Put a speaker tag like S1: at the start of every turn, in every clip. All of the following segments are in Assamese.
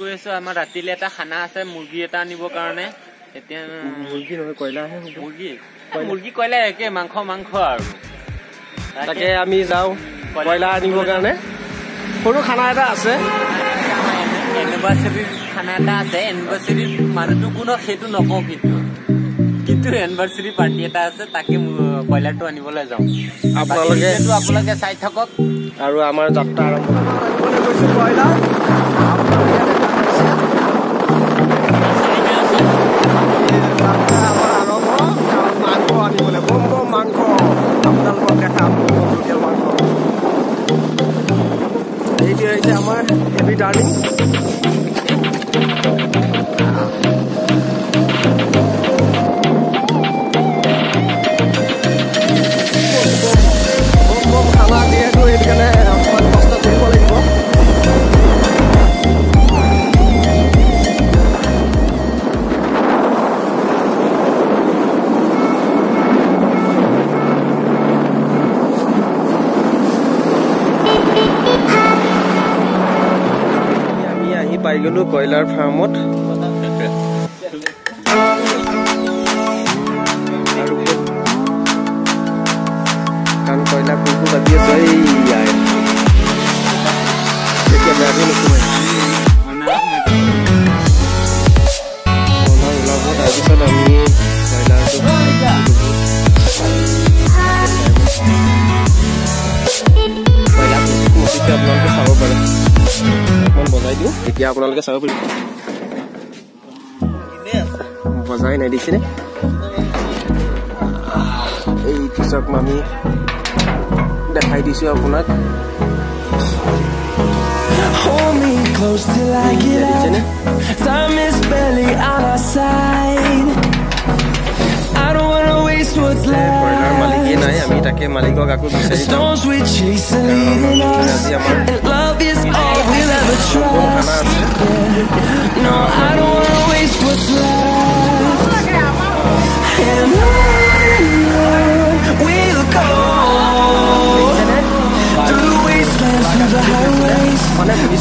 S1: গৈ আছো। আমাৰ ৰাতিলে এটা খানা আছে মুৰ্গী এটা আনিবৰ কাৰণে। এতিয়া
S2: মুৰ্গী নহয় কয়লাৰহে হ'ব।
S1: মুৰ্গী? মুৰ্গী কয়লা একে মাংস মাংস আৰু।
S2: তাকে আমি যাওঁ কয়লাৰ আনিবৰ কাৰণে। সৰু খানা এটা আছে।
S1: এনিভাৰ্চাৰীৰ খানা এটা আছে। এনিভাৰ্চাৰীৰ মানুহটো কোনো সেইটো নকওঁ কিন্তু। কিন্তু এনিভাৰ্চাৰী পাৰ্টি এটা আছে তাকে কয়লাৰটো আনিবলৈ যাওঁ।
S2: আপোনালোকে
S1: আপোনালোকে চাই থাকক।
S2: আৰু আমাৰ যাত্ৰা আৰম্ভ আনিবলৈ এইটো হৈছে আমাৰ হেভি টাৰ্ণিং গলো কয়লাৰ ফাৰ্মত। কাৰণ কয়লা কোনটো লাগি আছে এতিয়া নোসোমাই মচিটো আপোনালোকে চাব পাৰে। অকণমান বজাই দিওঁ তেতিয়া আপোনালোকে চাব পাৰিব। বজাই নাই দেখিছেনে? এইটো চাওক আমি দেখাই দিছো আপোনাক।
S3: Hold me close till I get up. Time is barely on our side. ना है अमीरा के
S2: मालिकों का
S3: कोई
S2: विषय
S3: No, I don't wanna waste what's left And on we'll go Through the wastelands, through the highways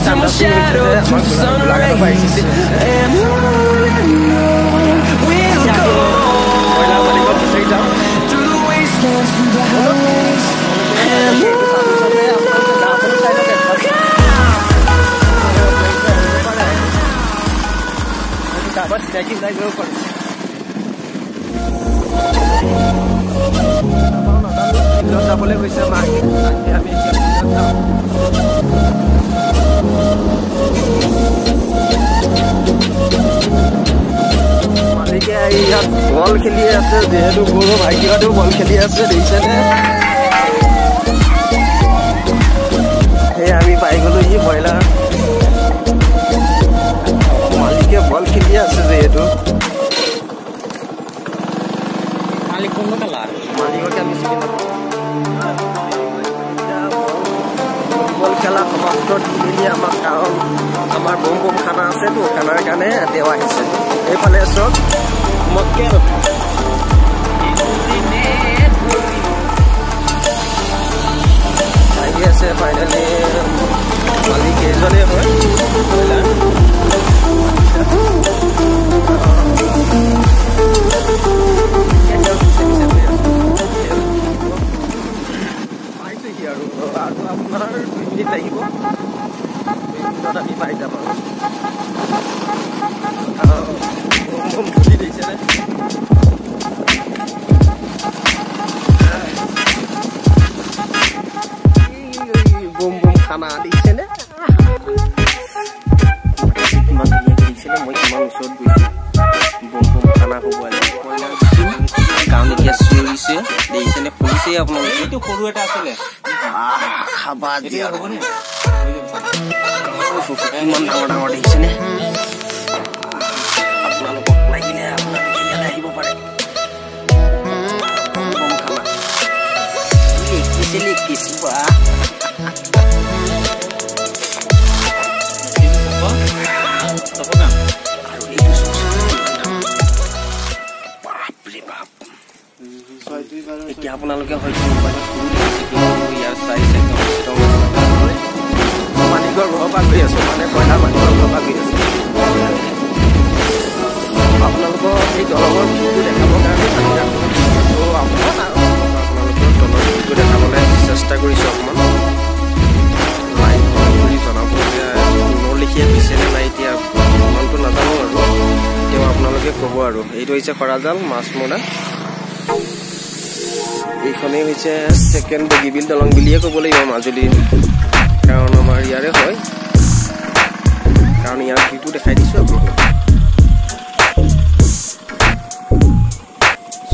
S3: From shadow to the sun rays And on And on
S2: চিনাকি ওলাই গৈ পাৰোঁ ফিল্ডত যাবলৈ গৈছে মাকে তাকে আমি এতিয়া ফিল্ডত যাওঁ মালিকে আহি ইয়াত বল খেলি আছে যিহেতু গৰু ভাইটিহঁতেও বল খেলি আছে দেখিছেনে মালিক
S1: কালাৰ?
S2: মালিককে আমি নাপাওঁ। ফুটবল খেলা সমাপ্ত দি মেলি আমাক কাৰণ আমাৰ বম বম খানা আছেতো খানাৰ কাৰণে তেওঁ আহিছে। এইফালে চব মক্কেল আহি আছে ফাইনেলি মালিক এইজনেই হয় দুই মিনিটত আমি পাই যাম আৰু আহ, বম বম ফুলি দিছেনে এই বম বম খানা দিছেনে কিমান ধুনীয়াকৈ দিছেনে মই কিমান ওচৰত গৈছোঁ বম বম খানা হ'ব আজি কয়লাৰ দিছোঁ কাৰণ এতিয়া চিঞৰিছে দেখিছেনে শুনিছেই আপোনালোকে
S1: এইটো সৰু এটা আছিলে
S2: খাবা
S1: এতিয়া হ'বনে
S2: ইমান ডাঙৰ এতিয়া আপোনালোকে হয়তো ইয়াৰ চাইজ একদম go roll up like this. That boy not my girl, roll up like this. I'm gonna go, he go roll up, do that couple down, he's gonna go. ক'ব আৰু এইটো হৈছে খৰাজাল মাছমোনা এইখনেই হৈছে ছেকেণ্ড বগীবিল দলং বুলিয়ে ক'ব লাগিব মাজুলীৰ কাৰণ আমাৰ ইয়াৰে হয়। কাৰণ ইয়াৰ ভিউটো দেখাই দিছোঁ আপোনালোকক।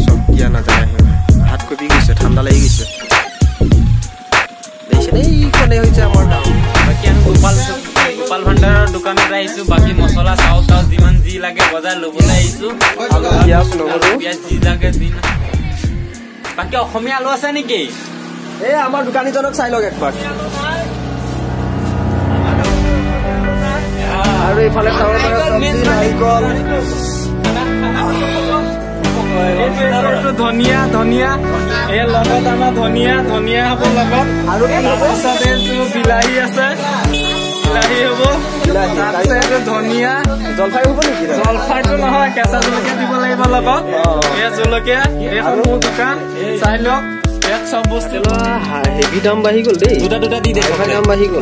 S2: চব দিয়া নাযায় হাত কপি গৈছে ঠাণ্ডা লাগি গৈছে। এইখনেই হৈছে আমাৰ গাঁও
S1: বাকী আমি গোপাল গোপাল ভাণ্ডাৰৰ দোকানত আহিছো। বাকী মছলা চাউল চাউল যিমান যি লাগে বজাৰ ল'বলৈ আহিছো।
S2: পিঁয়াজ,
S1: যি লাগে যি বাকী অসমীয়া আলু আছে নেকি?
S2: এই আমাৰ দোকানীজনক চাই লওক একবাৰ আৰু এইফালে চাব পাৰে চব্জি নাৰিকল
S4: ধনিয়া ধনিয়া। এই লগত আমাৰ ধনিয়া ধনিয়া হ'ব লগত।
S2: আৰু?
S4: তাৰপিছত বিলাহী আছে। বিলাহী হ'ব। তাৰপিছত এইটো ধনিয়া।
S2: জলফাই হ'ব নেকি?
S4: জলফাইটো নহয় কেঁচা জলকীয়া দিব লাগিব লগত। এই জলকীয়া এইখন মোৰ দোকান। চাই লওক ইয়াত চব বস্তু।
S2: হেভি দাম বাঢ়ি গ'ল দেই।
S1: দুটা দুটা দি দে
S2: দাম বাঢ়ি গ'ল।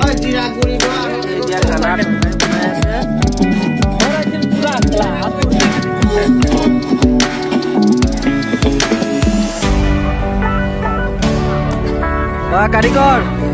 S2: কাৰিকৰ